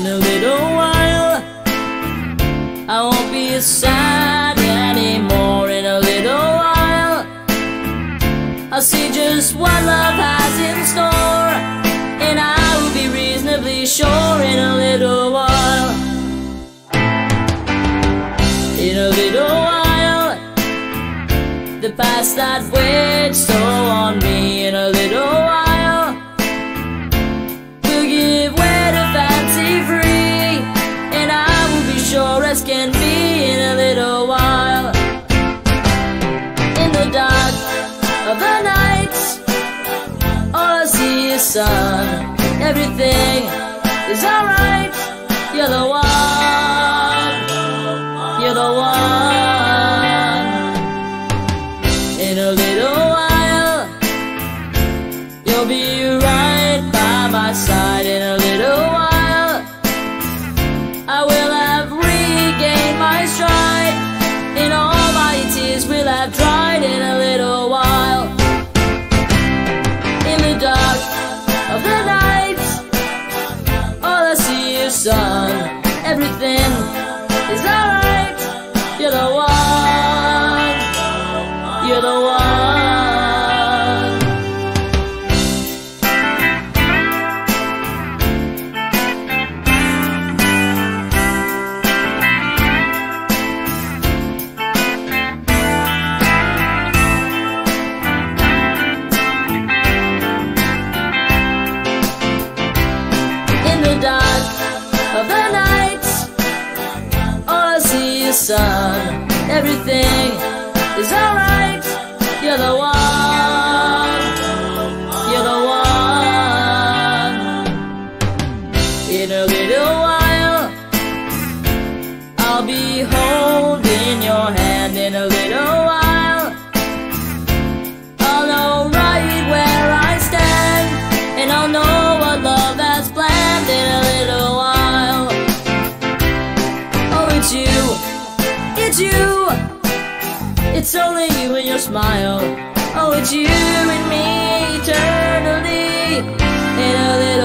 in a little while. I won't be sad anymore in a little while. I'll see just what love has in store, and I will be reasonably sure in a little while. In a little while, the past that waits so on me in a little while. Can be in a little while. In the dark of the night, all I see is sun. Everything is alright. You're the one. You're the one. Have tried in a little while. In the dark of the night, all I see is sun. Everything is alright. You're the one. You're the one. Of the night, all I see is sun. Everything is alright. You're the one. You're the one. In a little while, I'll be holding only you and your smile. Oh, it's you and me eternally in a little.